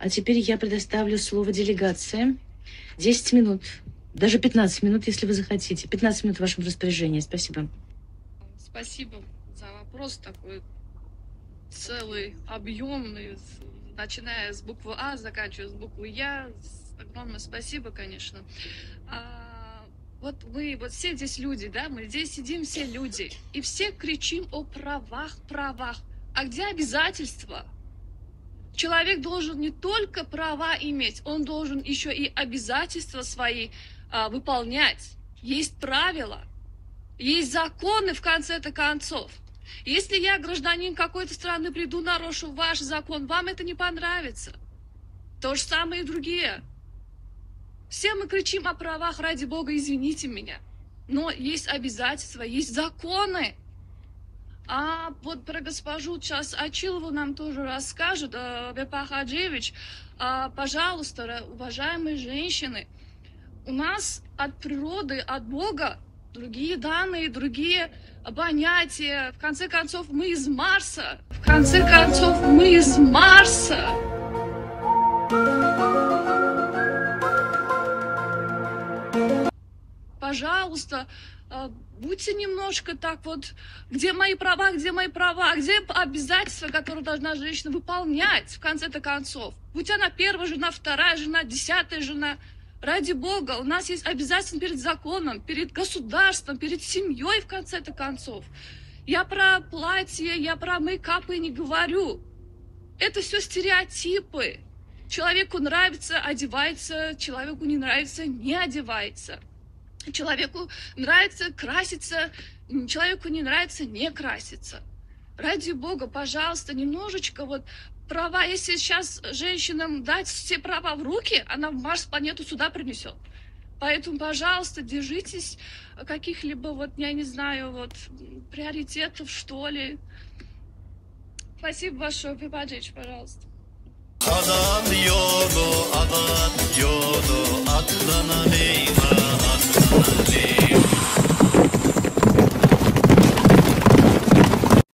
А теперь я предоставлю слово делегации. 10 минут, даже 15 минут, если вы захотите. 15 минут в вашем распоряжении. Спасибо. Спасибо за вопрос такой целый, объемный, начиная с буквы А, заканчивая с буквы Я. Огромное спасибо, конечно. А, вот мы, вот все здесь люди, да, мы здесь сидим все люди, и все кричим о правах, правах. А где обязательства? Человек должен не только права иметь, он должен еще и обязательства свои а, выполнять. Есть правила, есть законы в конце-то концов. Если я, гражданин какой-то страны, приду, нарушу ваш закон, вам это не понравится. То же самое и другие. Все мы кричим о правах, ради Бога, извините меня. Но есть обязательства, есть законы. Вот про госпожу сейчас Achilову нам тоже расскажет э, Бепа Хаджевич. А, пожалуйста, уважаемые женщины, у нас от природы, от Бога другие данные, другие понятия. В конце концов, мы из Марса. В конце концов, мы из Марса. Пожалуйста, будьте немножко так вот, где мои права, где мои права, где обязательства, которые должна женщина выполнять, в конце-то концов. Будь она первая жена, вторая жена, десятая жена, ради Бога, у нас есть обязательства перед законом, перед государством, перед семьей, в конце-то концов. Я про платье, я про мейкапы не говорю. Это все стереотипы. Человеку нравится, одевается, человеку не нравится, не одевается. Человеку нравится краситься, человеку не нравится не краситься. Ради Бога, пожалуйста, немножечко вот права, если сейчас женщинам дать все права в руки, она в Марс планету сюда принесет. Поэтому, пожалуйста, держитесь каких-либо, вот, я не знаю, вот, приоритетов, что ли. Спасибо большое, Пипаджич, пожалуйста.